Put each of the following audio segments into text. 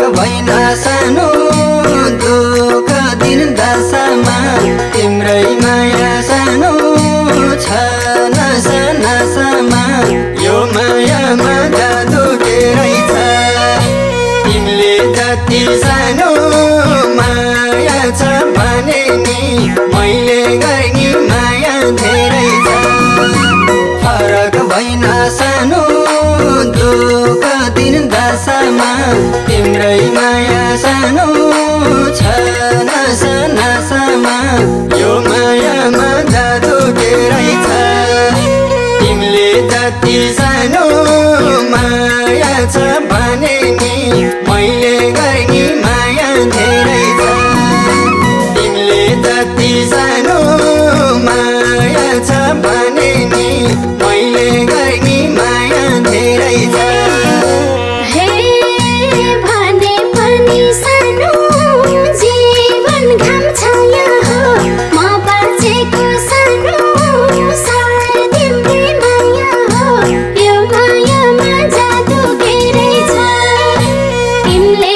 फरक भएन सानो दुःख दिन दशामा तिम्रै माया सानो छ साना सामा। यो मायामा जादु के रहेछ तिमीले जति सानो भने नि मैले गर्ने माया धेरै छ। तिमीले जति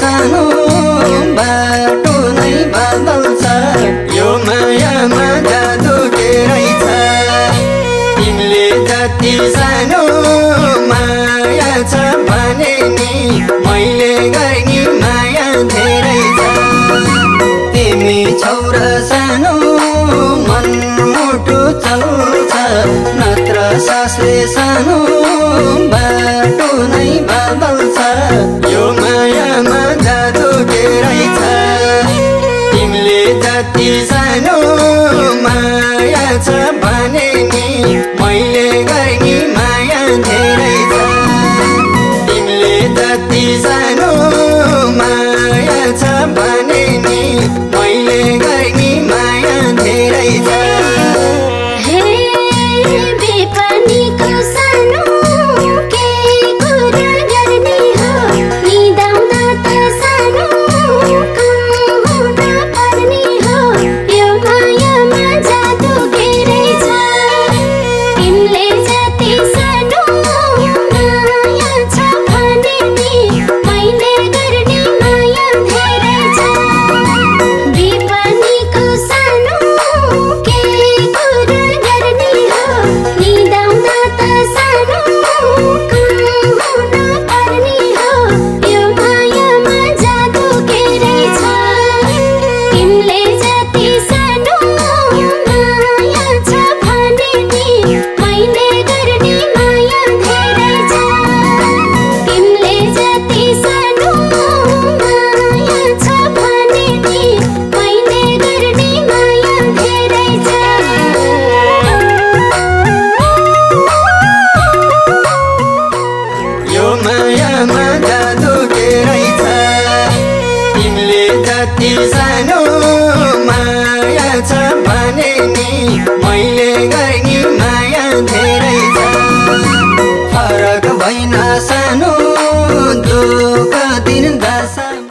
सानो बाटो नै बादल छ यो मायामा जादु धेरै छ तिमीले जति सानो माया छ भने नि मैले गर्ने माया धेरै छ। तिमी छौ र सानो मन मुटु चल्छ। नत्र सासले सानो बाटो नै बादल यो हुँदै रहेछ तिमीले जति सानो माया छ भने नि मैले गरे てるさ